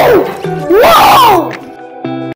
Uou! Uou!